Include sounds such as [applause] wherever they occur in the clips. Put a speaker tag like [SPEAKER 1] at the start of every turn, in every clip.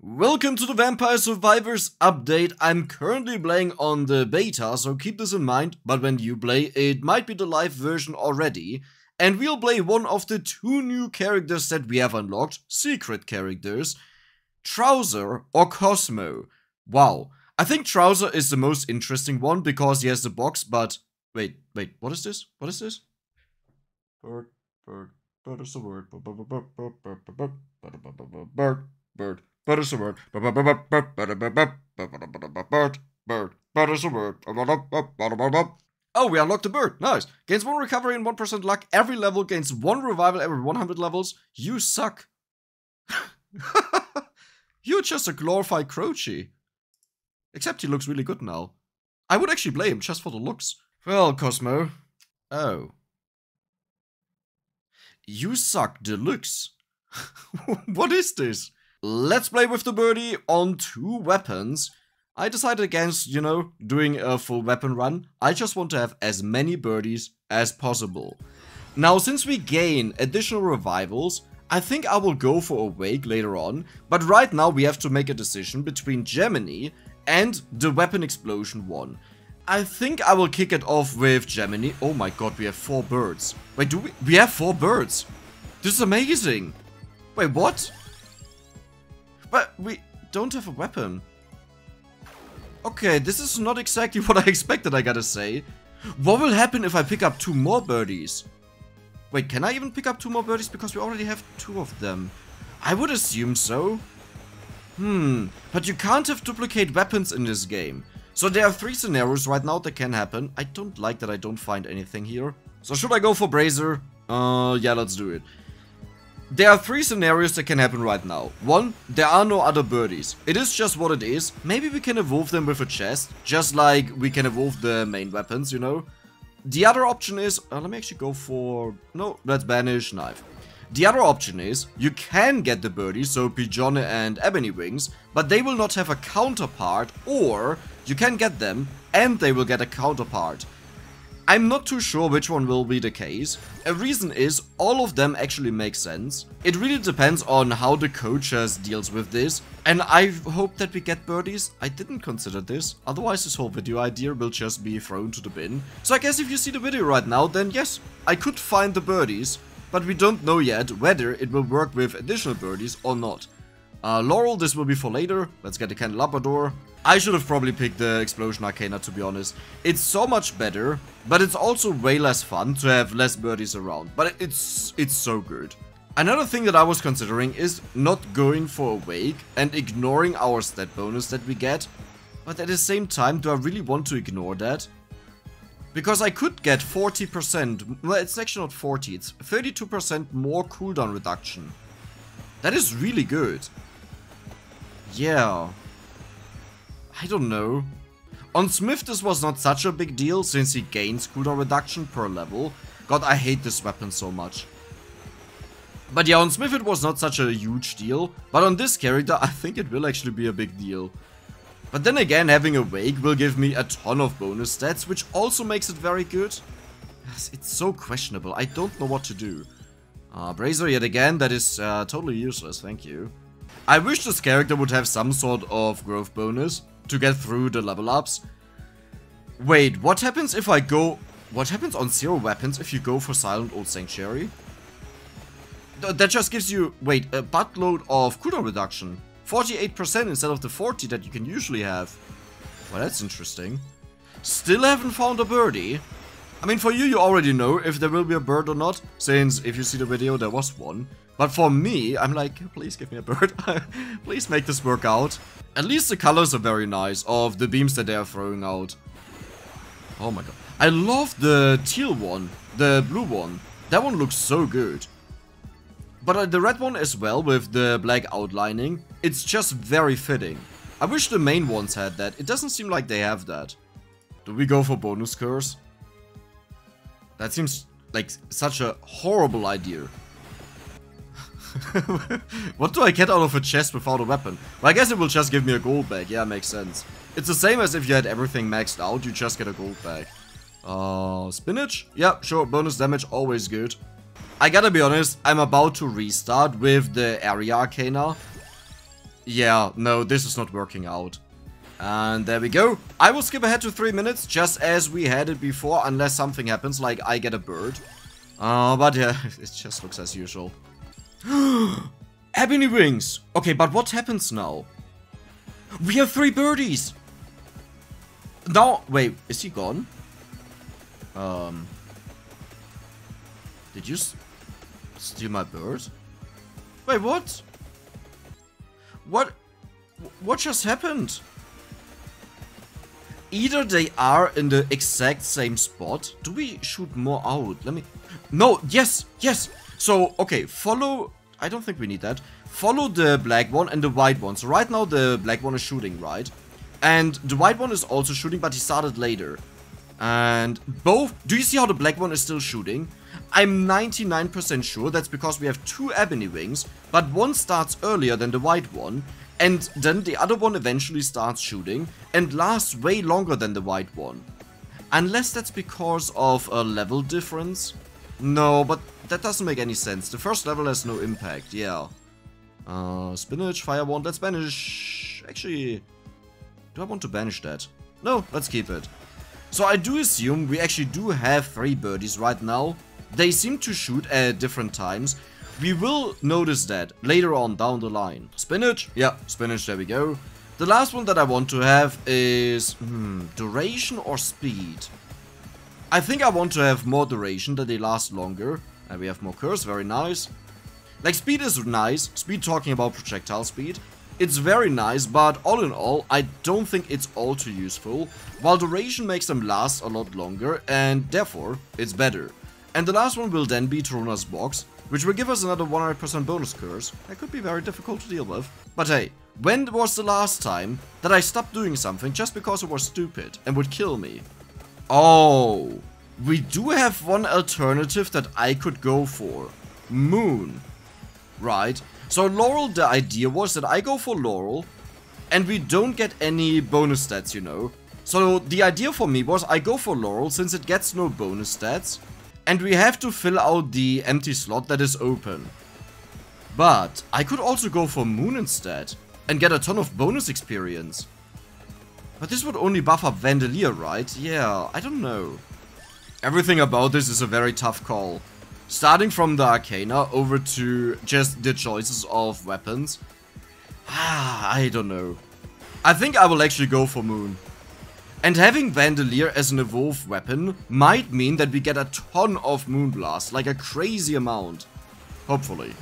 [SPEAKER 1] Welcome to the Vampire Survivors update. I'm currently playing on the beta, so keep this in mind, but when you play, it might be the live version already. And we'll play one of the two new characters that we have unlocked, secret characters, Trouser or Cosmo. Wow, I think Trouser is the most interesting one because he has the box, but wait, wait, what is this? What is this? Bird, bird, bird is the word. Bird, bird, bird, bird, bird, bird, bird, bird, bird that is the word. Bird, is the word. Oh, we unlocked a bird. Nice. Gains one recovery and 1% luck every level, gains one revival every 100 levels. You suck. You're just a glorified Krochi. Except he looks really good now. I would actually play him just for the looks. Well, Cosmo. Oh. You suck deluxe. what is this? Let's play with the birdie on two weapons. I decided against, you know, doing a full weapon run. I just want to have as many birdies as possible. Now, since we gain additional revivals, I think I will go for Awake later on, but right now we have to make a decision between Gemini and the Weapon Explosion one. I think I will kick it off with Gemini. Oh my god, we have four birds. Wait, do we? We have four birds. This is amazing. Wait, what? But we don't have a weapon. Okay, this is not exactly [laughs] what I expected, I gotta say. What will happen if I pick up two more birdies? Wait, can I even pick up two more birdies? Because we already have two of them. I would assume so. Hmm, but you can't have duplicate weapons in this game. So there are three scenarios right now that can happen. I don't like that I don't find anything here. So should I go for Brazier? Uh, yeah, let's do it. There are three scenarios that can happen right now. One, there are no other birdies. It is just what it is. Maybe we can evolve them with a chest, just like we can evolve the main weapons, you know? The other option is, uh, let me actually go for, no, let's banish knife. The other option is, you can get the birdies, so Peachone and Ebony Wings, but they will not have a counterpart, or you can get them and they will get a counterpart. I'm not too sure which one will be the case. A reason is, all of them actually make sense. It really depends on how the coaches deals with this. And I hope that we get birdies. I didn't consider this. Otherwise this whole video idea will just be thrown to the bin. So I guess if you see the video right now, then yes, I could find the birdies. But we don't know yet whether it will work with additional birdies or not. Uh, Laurel, this will be for later. Let's get the Candelabrador. I should have probably picked the Explosion Arcana to be honest. It's so much better, but it's also way less fun to have less birdies around. But it's it's so good. Another thing that I was considering is not going for Awake and ignoring our stat bonus that we get. But at the same time, do I really want to ignore that? Because I could get 40%, well it's actually not 40, it's 32% more cooldown reduction. That is really good. Yeah, I don't know. On Smith this was not such a big deal since he gains cooldown reduction per level. God, I hate this weapon so much. But yeah, on Smith it was not such a huge deal, but on this character [laughs] I think it will actually be a big deal. But then again, having Awake will give me a ton of bonus stats, which also makes it very good. It's so questionable, I don't know what to do. Uh, Brazier yet again, that is uh, totally useless, thank you. I wish this character would have some sort of growth bonus, to get through the level ups. Wait, what happens if I go... What happens on zero weapons if you go for Silent Old Sanctuary? Th that just gives you, wait, a buttload of cooldown reduction. 48% instead of the 40 that you can usually have. Well, that's interesting. Still haven't found a birdie. I mean, for you, you already know if there will be a bird or not, since if you see the video, there was one. But for me, I'm like, please give me a bird. [laughs] please make this work out. At least the colors are very nice of the beams that they are throwing out. Oh my god. I love the teal one, the blue one. That one looks so good. But uh, the red one as well with the black outlining, it's just very fitting. I wish the main ones had that. It doesn't seem like they have that. Do we go for bonus curse? That seems like such a horrible idea. [laughs] what do I get out of a chest without a weapon? Well, I guess it will just give me a gold bag. Yeah, makes sense. It's the same as if you had everything maxed out, you just get a gold bag. Uh, spinach? Yeah, sure, bonus damage, always good. I gotta be honest, I'm about to restart with the area arcana. yeah, no, this is not working out. And there we go. I will skip ahead to 3 minutes, just as we had it before, unless something happens, like I get a bird. Uh, but yeah, [laughs] it just looks as usual. [gasps] Ebony wings! Okay, but what happens now? We have three birdies! Now, wait, is he gone? Um... Did you steal my bird? Wait, what? What? What just happened? Either they are in the exact same spot. Do we shoot more out? Let me... No, yes, yes. So, okay, follow... I don't think we need that. Follow the black one and the white one. So right now the black one is shooting, right? And the white one is also shooting, but he started later. And both... Do you see how the black one is still shooting? I'm 99% sure that's because we have two ebony wings, but one starts earlier than the white one, and then the other one eventually starts shooting and lasts way longer than the white one. Unless that's because of a level difference. No, but that doesn't make any sense. The first level has no impact, yeah. Uh, spinach, fire wand, let's banish. Actually, do I want to banish that? No, let's keep it. So I do assume we actually do have three birdies right now. They seem to shoot at different times, we will notice that later on down the line. Spinach? Yeah, spinach, there we go. The last one that I want to have is... Hmm, duration or speed? I think I want to have more duration, that they last longer. And we have more curse, very nice. Like, speed is nice. Speed talking about projectile speed. It's very nice, but all in all, I don't think it's all too useful, while duration makes them last a lot longer, and therefore, it's better. And the last one will then be Torrona's box, which will give us another 100% bonus curse. That could be very difficult to deal with. But hey, when was the last time that I stopped doing something just because it was stupid and would kill me? Oh, we do have one alternative that I could go for. Moon. Right. So Laurel, the idea was that I go for Laurel and we don't get any bonus stats, you know. So the idea for me was I go for Laurel since it gets no bonus stats and we have to fill out the empty slot that is open. But I could also go for Moon instead and get a ton of bonus experience. But this would only buff up Vandalier, right? Yeah, I don't know. Everything about this is a very tough call. Starting from the Arcana over to just the choices of weapons. Ah, I don't know. I think I will actually go for Moon. And having Vandalier as an evolved weapon might mean that we get a ton of Moonblast, like a crazy amount. Hopefully.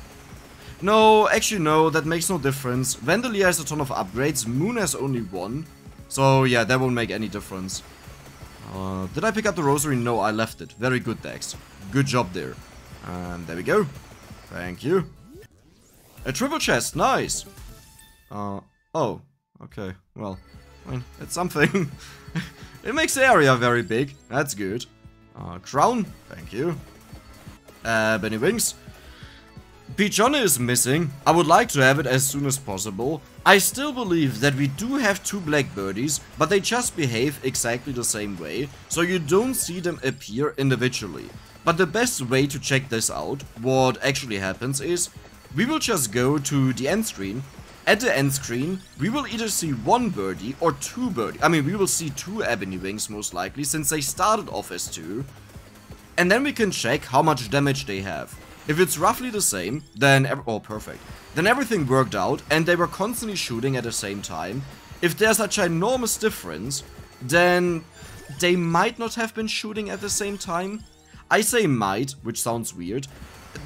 [SPEAKER 1] No, actually no, that makes no difference. Vandalier has a ton of upgrades, Moon has only one. So yeah, that won't make any difference. Uh, did I pick up the rosary? No, I left it. Very good, Dex. Good job there. And there we go. Thank you. A triple chest, nice. Uh, oh, okay, well, I mean, it's something. [laughs] it makes the area very big. That's good. Uh, crown. Thank you. Uh, Ebony Wings. Peachone is missing. I would like to have it as soon as possible. I still believe that we do have two black birdies, but they just behave exactly the same way, so you don't see them appear individually. But the best way to check this out, what actually happens is, we will just go to the end screen at the end screen, we will either see one birdie or two birdie. I mean, we will see two ebony wings most likely, since they started off as two. And then we can check how much damage they have. If it's roughly the same, then... Oh, perfect. Then everything worked out, and they were constantly shooting at the same time. If there's such enormous difference, then they might not have been shooting at the same time. I say might, which sounds weird,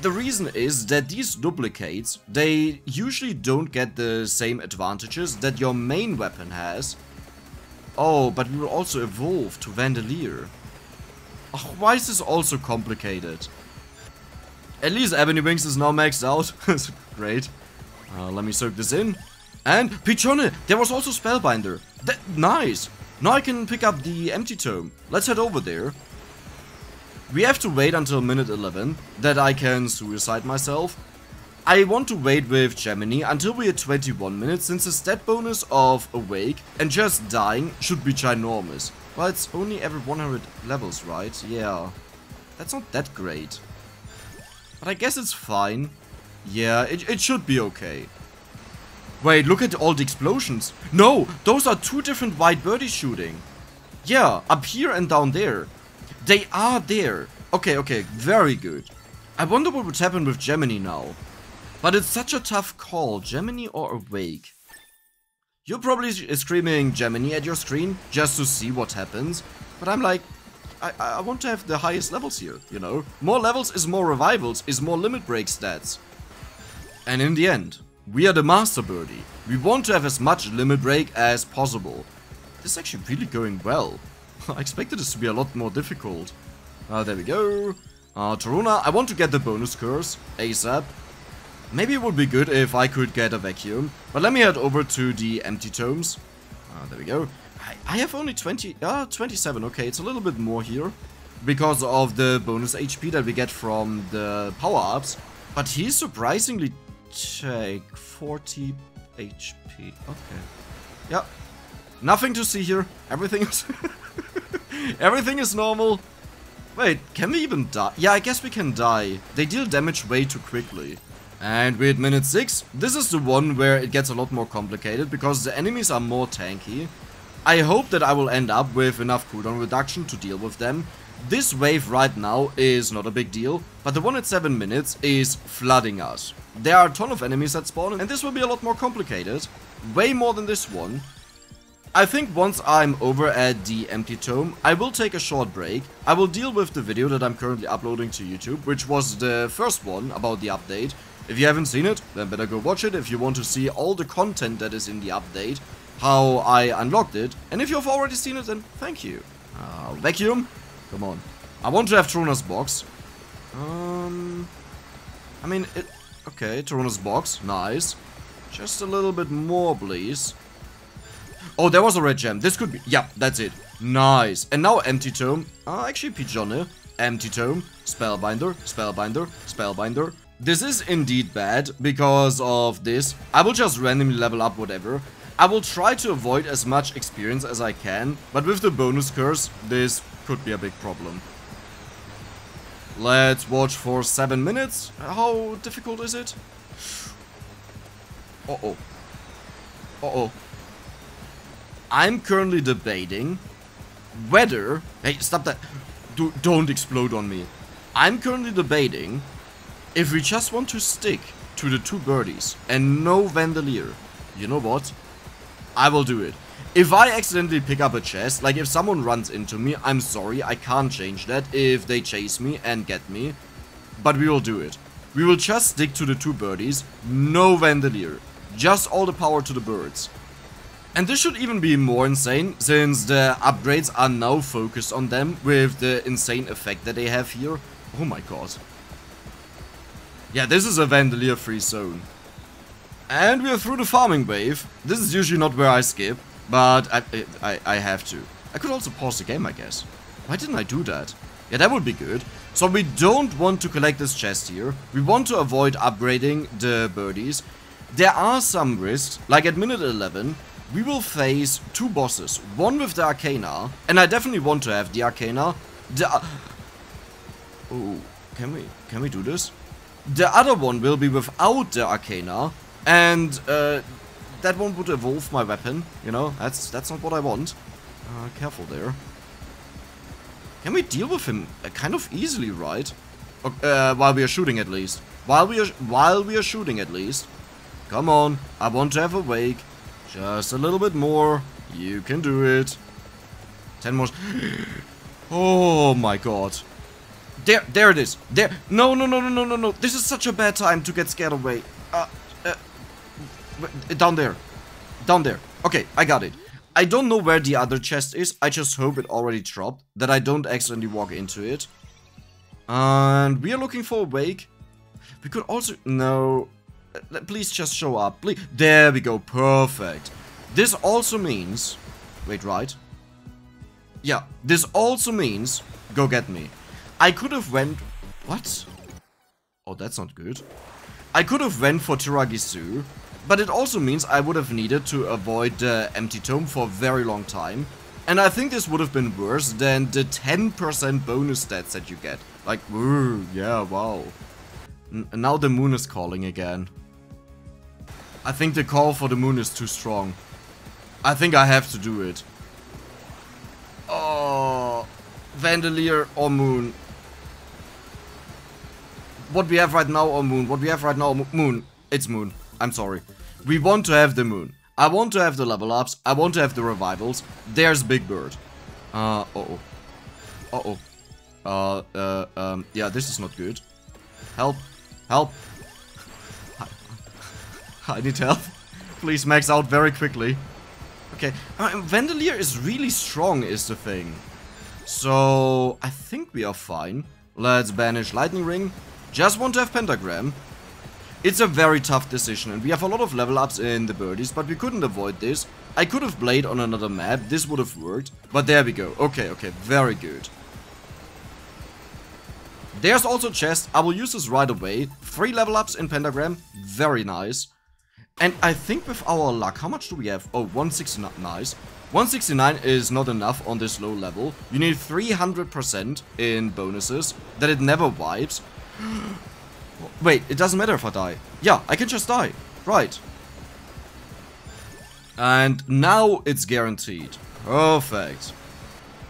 [SPEAKER 1] the reason is that these duplicates, they usually don't get the same advantages that your main weapon has. Oh, but we will also evolve to Vandalier. Oh, why is this also complicated? At least Ebony Wings is now maxed out. [laughs] Great. Uh, let me soak this in. And Peachone, there was also Spellbinder. That, nice. Now I can pick up the Empty Tome. Let's head over there. We have to wait until minute 11 that I can suicide myself. I want to wait with Gemini until we are 21 minutes since the stat bonus of Awake and just dying should be ginormous. Well, it's only every 100 levels, right? Yeah. That's not that great. But I guess it's fine. Yeah, it, it should be okay. Wait, look at all the explosions. No, those are two different white birdies shooting. Yeah, up here and down there. They are there. Okay, okay, very good. I wonder what would happen with Gemini now. But it's such a tough call, Gemini or Awake. You're probably screaming Gemini at your screen just to see what happens. But I'm like, I, I want to have the highest levels here, you know? More levels is more revivals, is more limit break stats. And in the end, we are the master birdie. We want to have as much limit break as possible. This is actually really going well. [laughs] I expected this to be a lot more difficult. Uh, there we go. Uh, Torrona, I want to get the bonus curse ASAP. Maybe it would be good if I could get a vacuum. But let me head over to the empty tomes. Uh, there we go. I, I have only 20, uh, 27. Okay, it's a little bit more here. Because of the bonus HP that we get from the power-ups. But he's surprisingly take 40 HP. Okay. Yeah. Nothing to see here. Everything is... [laughs] Everything is normal. Wait, can we even die? Yeah, I guess we can die. They deal damage way too quickly. And with minute 6, this is the one where it gets a lot more complicated because the enemies are more tanky. I hope that I will end up with enough cooldown reduction to deal with them. This wave right now is not a big deal, but the one at 7 minutes is flooding us. There are a ton of enemies that spawn and this will be a lot more complicated. Way more than this one. I think once I'm over at the empty tome, I will take a short break. I will deal with the video that I'm currently uploading to YouTube, which was the first one about the update. If you haven't seen it, then better go watch it if you want to see all the content that is in the update, how I unlocked it, and if you've already seen it, then thank you. Uh, vacuum? Come on. I want to have Torrona's box. Um, I mean, it, okay, Torrona's box, nice. Just a little bit more, please. Oh, there was a red gem. This could be... Yeah, that's it. Nice. And now Empty Tome. Uh, actually, Peachone. Empty Tome. Spellbinder. Spellbinder. Spellbinder. This is indeed bad because of this. I will just randomly level up whatever. I will try to avoid as much experience as I can, but with the bonus curse, this could be a big problem. Let's watch for 7 minutes. How difficult is it? Uh-oh. Uh-oh. I'm currently debating whether... Hey, stop that. Do, don't explode on me. I'm currently debating if we just want to stick to the two birdies and no Vandalier. You know what? I will do it. If I accidentally pick up a chest, like if someone runs into me, I'm sorry, I can't change that if they chase me and get me. But we will do it. We will just stick to the two birdies, no Vandalier. Just all the power to the birds. And this should even be more insane, since the upgrades are now focused on them with the insane effect that they have here. Oh my god. Yeah, this is a Vandalier free zone. And we are through the farming wave. This is usually not where I skip, but I, I, I have to. I could also pause the game, I guess. Why didn't I do that? Yeah, that would be good. So we don't want to collect this chest here. We want to avoid upgrading the birdies. There are some risks, like at minute 11, we will face two bosses. One with the Arcana, and I definitely want to have the Arcana. The... Uh, oh, can we, can we do this? The other one will be without the Arcana, and uh, that one would evolve my weapon, you know, that's that's not what I want. Uh, careful there. Can we deal with him uh, kind of easily, right? Uh, while we are shooting at least. While we are while we are shooting at least. Come on, I want to have Awake. Just a little bit more. You can do it. Ten more. [gasps] oh my god. There, there it is. There. No, no, no, no, no, no, no. This is such a bad time to get scared away. Uh, down there. Down there. Okay, I got it. I don't know where the other chest is. I just hope it already dropped. That I don't accidentally walk into it. And we are looking for Awake. We could also... No. Uh, please just show up. Please. There we go. Perfect. This also means... Wait, right? Yeah. This also means... Go get me. I could have went... What? Oh, that's not good. I could have went for Tiragisu, but it also means I would have needed to avoid the empty tome for a very long time. And I think this would have been worse than the 10% bonus stats that you get. Like, yeah, wow. N now the moon is calling again. I think the call for the moon is too strong. I think I have to do it. Oh, Vandalier or moon. What we have right now or moon? What we have right now moon. It's moon. I'm sorry. We want to have the moon. I want to have the level ups. I want to have the revivals. There's Big Bird. Uh, uh-oh. Uh-oh. Uh, uh, um, yeah, this is not good. Help. Help. I [laughs] need help. Please max out very quickly. Okay, uh, Vandalier is really strong is the thing. So, I think we are fine. Let's banish Lightning Ring. Just want to have Pentagram. It's a very tough decision and we have a lot of level ups in the birdies, but we couldn't avoid this. I could have played on another map, this would have worked. But there we go. Okay, okay, very good. There's also chest. I will use this right away. Three level ups in Pentagram. Very nice. And I think with our luck, how much do we have? Oh, 169. Nice. 169 is not enough on this low level. You need 300% in bonuses. That it never wipes. [gasps] Wait, it doesn't matter if I die. Yeah, I can just die. Right. And now it's guaranteed. Perfect.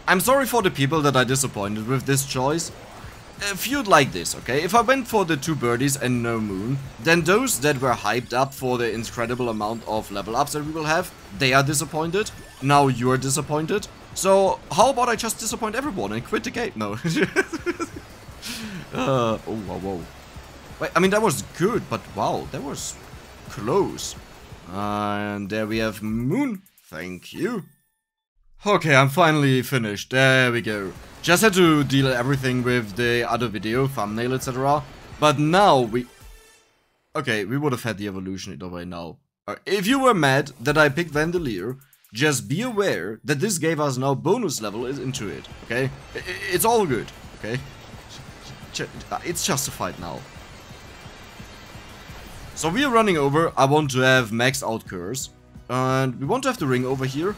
[SPEAKER 1] I'm sorry for the people that are disappointed with this choice. If you'd like this, okay? If I went for the two birdies and no moon, then those that were hyped up for the incredible amount of level ups that we will have, they are disappointed. Now you're disappointed. So how about I just disappoint everyone and quit the game? No. [laughs] uh, oh, whoa, whoa. Wait, I mean, that was good, but wow, that was close. And there we have Moon. Thank you. Okay, I'm finally finished. There we go. Just had to deal everything with the other video, thumbnail, etc. But now we... Okay, we would have had the evolution either way now. Uh, if you were mad that I picked Vandalier, just be aware that this gave us now bonus level into it, okay? It's all good, okay? It's justified now. So we are running over, I want to have maxed out curse. And we want to have the ring over here.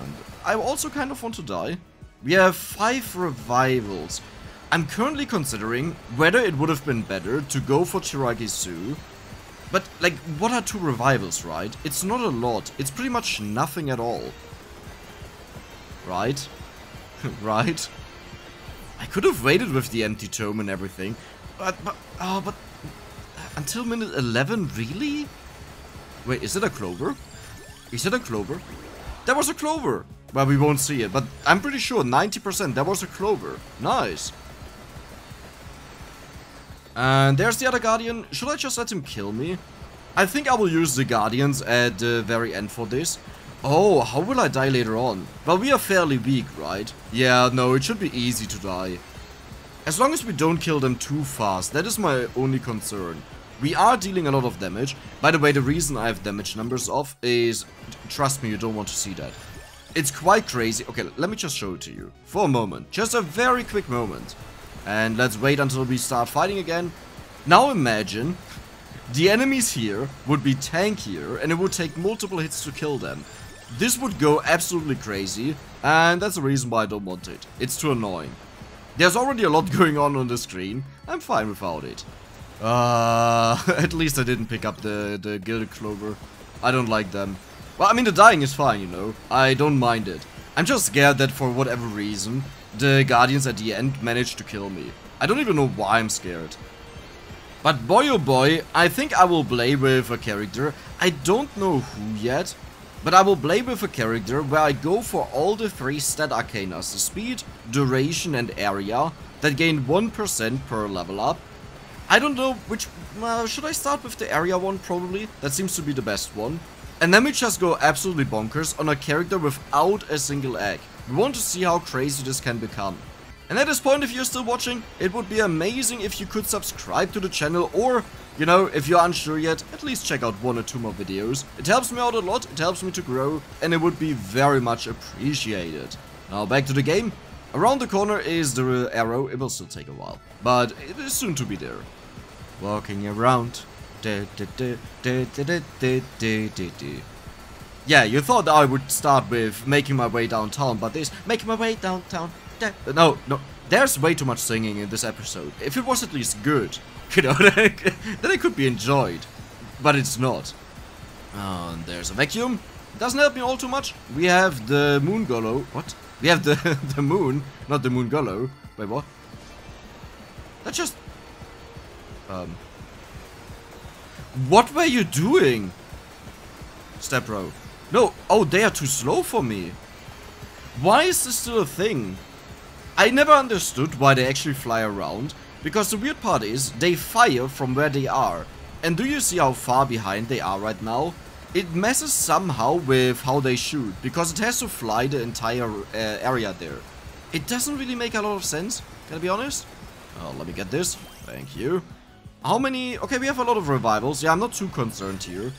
[SPEAKER 1] And I also kind of want to die. We have 5 revivals. I'm currently considering whether it would have been better to go for Tiragisu. But, like, what are two revivals, right? It's not a lot. It's pretty much nothing at all. Right? [laughs] right? I could have waited with the empty tome and everything. But, but, oh, but until minute 11, really? Wait, is it a clover? Is it a clover? There was a clover! Well, we won't see it, but I'm pretty sure 90% there was a clover. Nice. And there's the other guardian. Should I just let him kill me? I think I will use the guardians at the very end for this. Oh, how will I die later on? Well, we are fairly weak, right? Yeah, no, it should be easy to die. As long as we don't kill them too fast, that is my only concern. We are dealing a lot of damage. By the way, the reason I have damage numbers off is... Trust me, you don't want to see that. It's quite crazy. Okay, let me just show it to you. For a moment. Just a very quick moment. And let's wait until we start fighting again. Now imagine the enemies here would be tankier and it would take multiple hits to kill them. This would go absolutely crazy and that's the reason why I don't want it. It's too annoying. There's already a lot [laughs] going on on the screen. I'm fine without it. Uh, [laughs] at least I didn't pick up the, the Gilded Clover. I don't like them. Well, I mean, the dying is fine, you know. I don't mind it. I'm just scared that for whatever reason, the Guardians at the end managed to kill me. I don't even know why I'm scared. But boy oh boy, I think I will play with a character. I don't know who yet, but I will play with a character where I go for all the three stat arcanas, the speed, duration and area, that gain 1% per level up, I don't know which... Should I start with the area one, probably? That seems to be the best one. And then we just go absolutely bonkers on a character without a single egg. We want to see how crazy this can become. And at this point, if you're still watching, it would be amazing if you could subscribe to the channel or, you know, if you're unsure yet, at least check out one or two more videos. It helps me out a lot, it helps me to grow, and it would be very much appreciated. Now back to the game. Around the corner is the arrow, it will still take a while, but it is soon to be there. Walking around. Yeah, you thought I would start with making my way downtown, but this making my way downtown. No, no, there's way too much singing in this episode. If it was at least good, [laughs] you know, then it could be enjoyed. But it's not. Oh, and there's a vacuum. Doesn't help me all too much. We have the moon golo. What? We have the [laughs] the moon, not the moon golo. Wait, what? That just... Um... What were you doing? Step bro. No, oh, they are too slow for me. Why is this still a thing? I never understood why they actually fly around, because the weird part is, they fire from where they are. And do you see how far behind they are right now? It messes somehow with how they shoot, because it has to fly the entire uh, area there. It doesn't really make a lot of sense, can I be honest? Oh, let me get this. Thank you. How many... Okay, we have a lot of revivals. Yeah, I'm not too concerned here.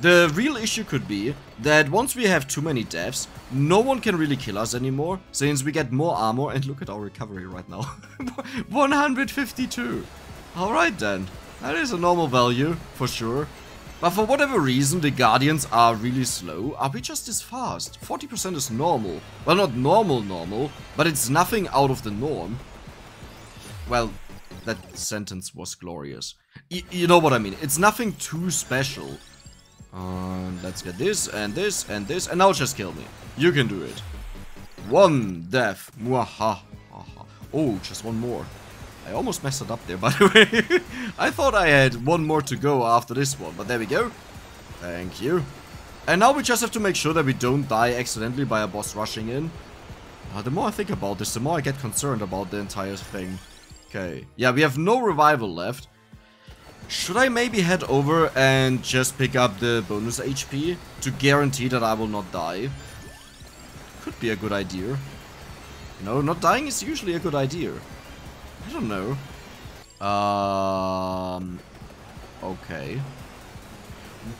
[SPEAKER 1] The real issue could be that once we have too many deaths, no one can really kill us anymore, since we get more armor, and look at our recovery right now. [laughs] 152! Alright then, that is a normal value, for sure. But for whatever reason, the Guardians are really slow. Are we just this fast? 40% is normal. Well, not normal normal, but it's nothing out of the norm. Well, that sentence was glorious. Y you know what I mean. It's nothing too special. Uh, let's get this, and this, and this, and now just kill me. You can do it. One death. Mwaha. Oh, just one more. I almost messed it up there, [laughs] by the way. I thought I had one more to go after this one, but there we go. Thank you. And now we just have to make sure that we don't die accidentally by a boss rushing in. Uh, the more I think about this, the more I get concerned about the entire thing. Okay. Yeah, we have no revival left. Should I maybe head over and just pick up the bonus HP to guarantee that I will not die? Could be a good idea. You know, not dying is usually a good idea. I don't know. Um... Okay.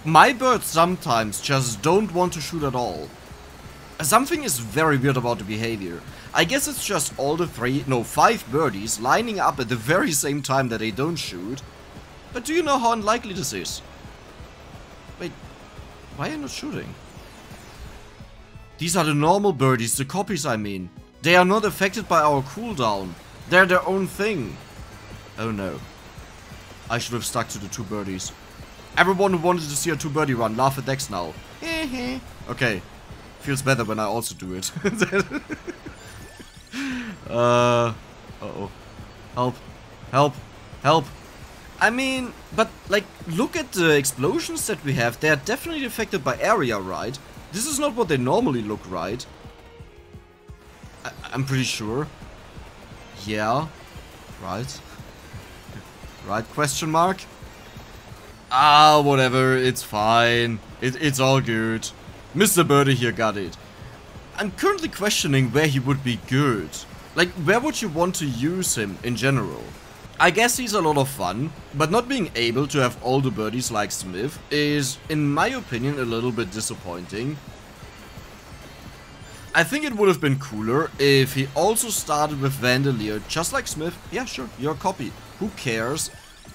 [SPEAKER 1] My birds sometimes just don't want to shoot at all. Something is very weird about the behavior. I guess it's just all the three, no, five birdies lining up at the very same time that they don't shoot but do you know how unlikely this is? Wait, why are you not shooting? These are the normal birdies, the copies I mean. They are not affected by our cooldown. They're their own thing. Oh no. I should have stuck to the two birdies. Everyone who wanted to see a two birdie run, laugh at Dex now. [laughs] okay. Feels better when I also do it. [laughs] uh, oh Help. Help. Help. I mean, but like, look at the explosions that we have. They are definitely affected by area, right? This is not what they normally look, right? I I'm pretty sure. Yeah. Right. right, question mark? Ah, whatever, it's fine. It, it's all good. Mr. Birdie here got it. I'm currently questioning where he would be good. Like, where would you want to use him in general? I guess he's a lot of fun, but not being able to have all the birdies like Smith is, in my opinion, a little bit disappointing. I think it would have been cooler if he also started with Vandalier, just like Smith. Yeah, sure, you're a copy. Who cares?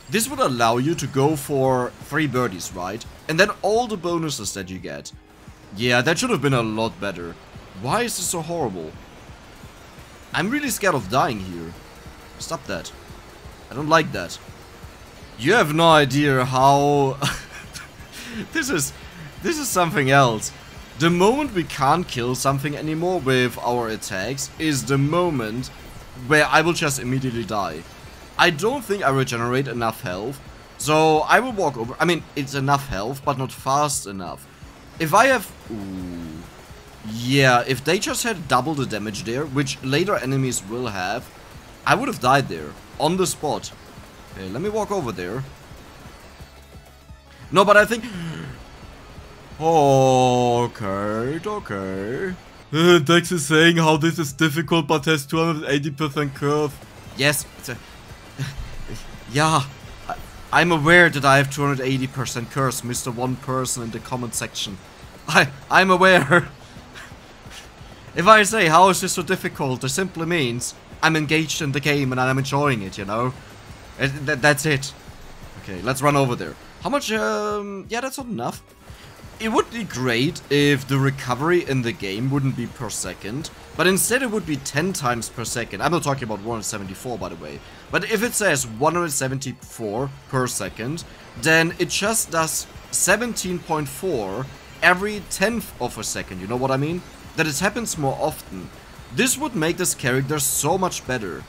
[SPEAKER 1] This would allow you to go for 3 birdies, right? And then all the bonuses that you get. Yeah, that should have been a lot better. Why is this so horrible? I'm really scared of dying here. Stop that. I don't like that. You have no idea how... [laughs] this is... This is something else. The moment we can't kill something anymore with our attacks is the moment where I will just immediately die. I don't think I regenerate enough health, so I will walk over. I mean, it's enough health, but not fast enough. If I have... Ooh, yeah, if they just had double the damage there, which later enemies will have, I would have died there on the spot. Okay, let me walk over there. No, but I think... Oh [gasps] okay, okay. [laughs] Dex is saying how this is difficult but has 280% curve. Yes. [laughs] yeah. I, am aware that I have 280% curse, Mr. One Person in the comment section. I, I'm aware. [laughs] if I say how is this so difficult, it simply means I'm engaged in the game and I'm enjoying it, you know? It, th that's it. Okay, let's run over there. How much, um, yeah, that's not enough. It would be great if the recovery in the game wouldn't be per second, but instead it would be 10 times per second. I'm not talking about 174, by the way. But if it says 174 per second, then it just does 17.4 every 10th of a second, you know what I mean? That it happens more often. This would make this character so much better.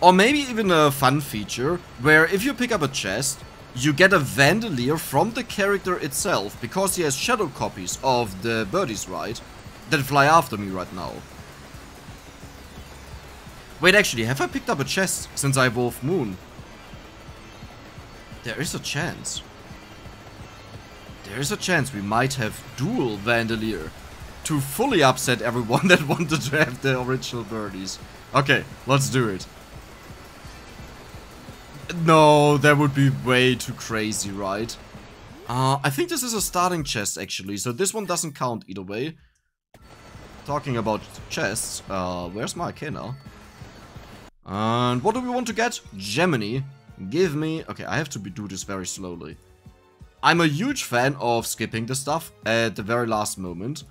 [SPEAKER 1] Or maybe even a fun feature, where if you pick up a chest, you get a Vandalier from the character itself, because he has shadow copies of the birdies, right? That fly after me right now. Wait, actually, have I picked up a chest since I evolved Moon? There is a chance. There is a chance we might have dual Vandalier to fully upset everyone [laughs] that wanted to have the original birdies. Okay, let's do it. No, that would be way too crazy, right? Uh, I think this is a starting chest, actually, so this one doesn't count either way. Talking about chests, uh, where's my Arcana? And what do we want to get? Gemini. Give me... Okay, I have to be, do this very slowly. I'm a huge fan of skipping the stuff at the very last moment.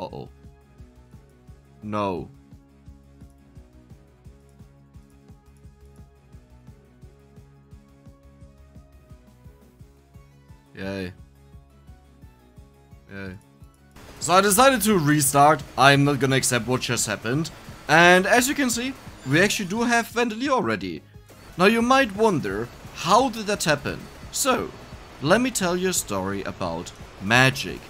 [SPEAKER 1] Uh-oh. No. Yay. Yay. So I decided to restart. I'm not gonna accept what just happened. And as you can see, we actually do have Vandalier already. Now you might wonder, how did that happen? So, let me tell you a story about Magic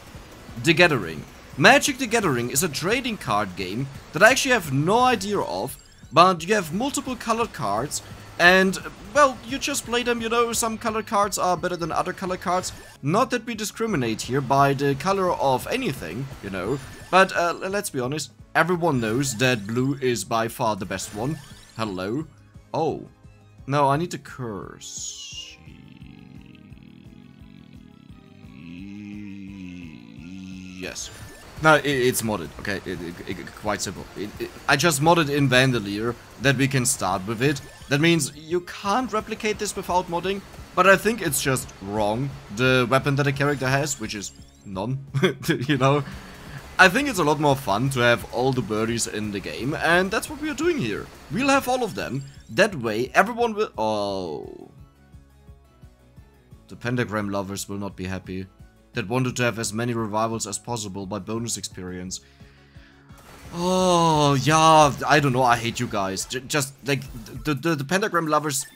[SPEAKER 1] the Gathering. Magic the Gathering is a trading card game that I actually have no idea of, but you have multiple colored cards and, well, you just play them, you know, some color cards are better than other color cards. Not that we discriminate here by the color of anything, you know. But, uh, let's be honest, everyone knows that blue is by far the best one. Hello? Oh. No, I need to curse. Yes. No, it, it's modded, okay? It, it, quite simple. I just modded in Vandalier that we can start with it. That means you can't replicate this without modding, but I think it's just wrong, the weapon that a character has, which is none, [laughs] you know? I think it's a lot more fun to have all the birdies in the game, and that's what we are doing here. We'll have all of them, that way everyone will... Oh... The pentagram lovers will not be happy that wanted to have as many revivals as possible by bonus experience. Oh, yeah, I don't know, I hate you guys. J just, like, the, the, the pentagram lovers...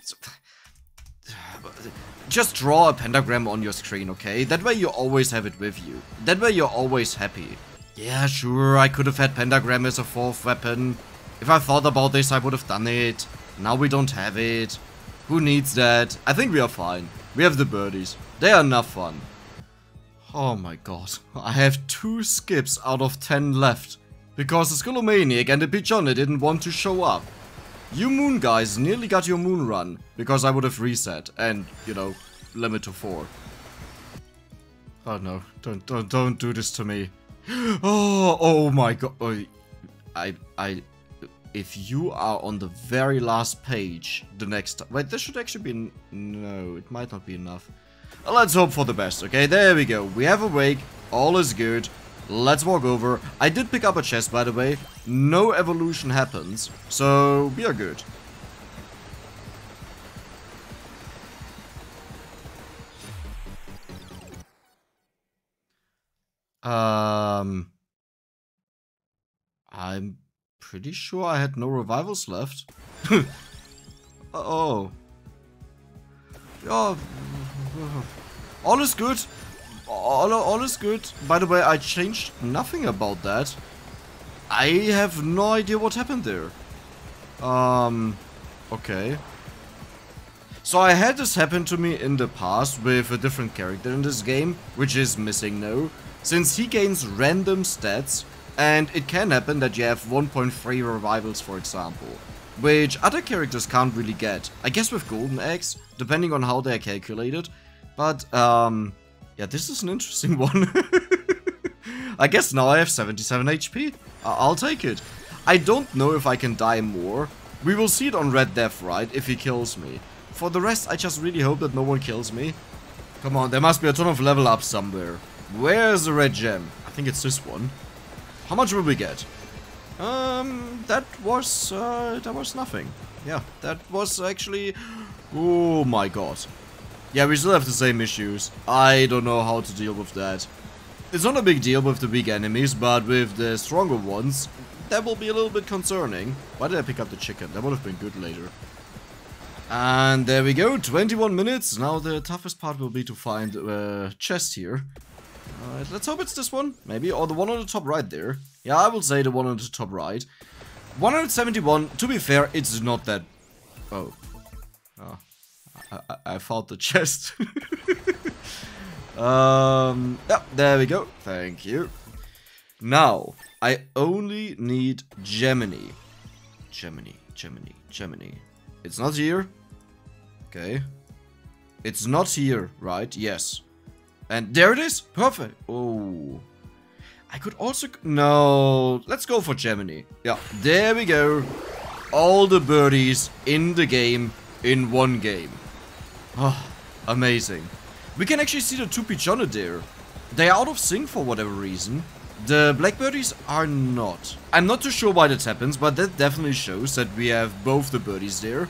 [SPEAKER 1] Just draw a pentagram on your screen, okay? That way you always have it with you. That way you're always happy. Yeah, sure, I could have had pentagram as a fourth weapon. If I thought about this, I would have done it. Now we don't have it. Who needs that? I think we are fine. We have the birdies. They are enough fun. Oh my god. I have two skips out of 10 left. Because the Skull O'Maniac and the Peachone didn't want to show up. You moon guys nearly got your moon run. Because I would have reset. And, you know, limit to 4. Oh no. Don't, don't, don't do this to me. [gasps] Oh, oh my god. I, I, if you are on the very last page, the next, wait, this should actually be, no, it might not be enough. Let's hope for the best, okay? There we go. We have Awake. All is good. Let's walk over. I did pick up a chest, by the way. No evolution happens, so we are good. Um... I'm pretty sure I had no revivals left. [laughs] uh oh. Yeah, all is good. All, all is good. By the way, I changed nothing about that. I have no idea what happened there. Um, okay. So I had this happen to me in the past with a different character in this game, which is MissingNo, since he gains random stats, and it can happen that you have 1.3 revivals for example, which other characters can't really get. I guess with golden eggs, depending on how they're calculated, but, um, yeah, this is an interesting [laughs] one. I guess now I have 77 HP. I I'll take it. I don't know if I can die more. We will see it on Red Death, right, if he kills me. For the rest, I just really hope that no one kills me. Come on, there must be a ton of level up somewhere. Where's the red gem? I think it's this one. How much will we get? Um, that was, uh, that was nothing. Yeah, that was actually... Oh my god. Yeah, we still have the same issues. I don't know how to deal with that. It's not a big deal with the weak enemies, but with the stronger ones, that will be a little bit concerning. Why did I pick up the chicken? That would have been good later. And there we go, 21 minutes. Now the toughest part will be to find a chest here. Let's hope it's this one, maybe, or the one on the top right there. Yeah, I will say the one on the top right. 171, to be fair, it's not that... Oh. I, I, found the chest. [laughs] um, yeah, there we go. Thank you. Now, I only need Gemini. Gemini, Gemini, Gemini. It's not here. Okay. It's not here, right? Yes. And there it is. Perfect. Oh. I could also... No. Let's go for Gemini. Yeah. There we go. All the birdies in the game in one game. Oh, amazing. We can actually see the two Peachone there. They are out of sync for whatever reason. The blackbirdies are not. I'm not too sure why that happens, but that definitely shows that we have both the birdies there.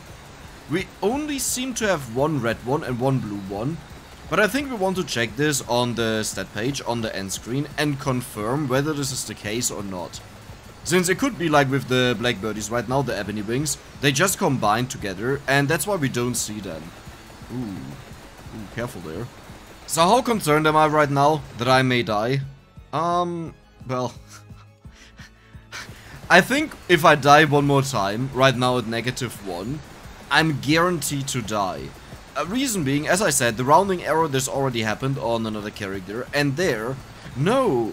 [SPEAKER 1] We only seem to have one red one and one blue one. But I think we want to check this on the stat page on the end screen and confirm whether this is the case or not. Since it could be like with the blackbirdies right now, the ebony wings, they just combine together and that's why we don't see them. Ooh, Ooh careful there. So how concerned am I right now that I may die? Um, well... [laughs] I think if I die one more time, right now at negative 1, I'm guaranteed to die. A reason being, as I said, the rounding error this already happened on another character, and there, no,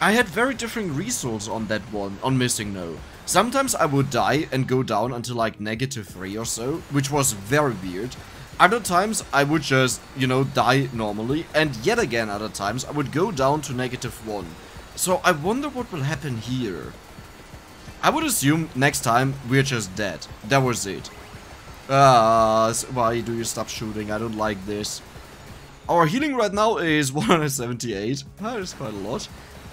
[SPEAKER 1] I had very different results on that one, on Missing No. Sometimes I would die and go down until like negative 3 or so, which was very weird. Other times I would just, you know, die normally, and yet again other times I would go down to negative 1. So I wonder what will happen here. I would assume next time we're just dead. That was it. Ah, uh, why do you stop shooting? I don't like this. Our healing right now is [laughs] 178. That is quite a lot.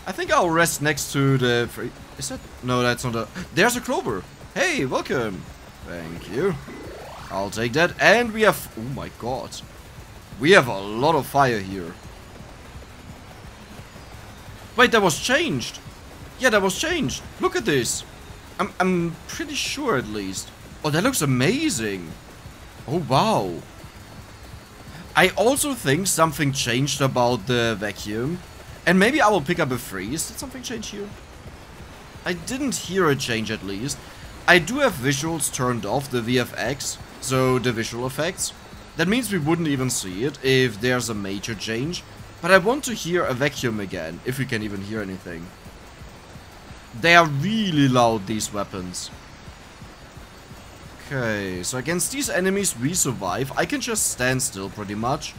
[SPEAKER 1] I think I'll rest next to the... Is that... No, that's not a... There's a Clover. Hey, welcome. Thank you. I'll take that. And we have... Oh my god. We have a lot of fire here. Wait, that was changed. Yeah, that was changed. Look at this. I'm, I'm pretty sure at least. Oh, that looks amazing. Oh, wow. I also think something changed about the vacuum. And maybe I will pick up a freeze. Did something change here? I didn't hear a change at least. I do have visuals turned off, the VFX, so the visual effects. That means we wouldn't even see it if there's a major change. But I want to hear a vacuum again, if we can even hear anything. They are really loud, these weapons. Okay, so against these enemies we survive. I can just stand still pretty much.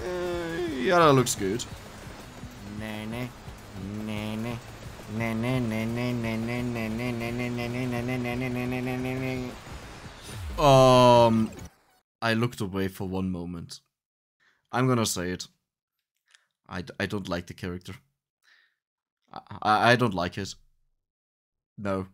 [SPEAKER 1] Uh, yeah, that looks good. Um, I looked away for one moment. I'm gonna say it. I, I don't like the character. I, I don't like it. No.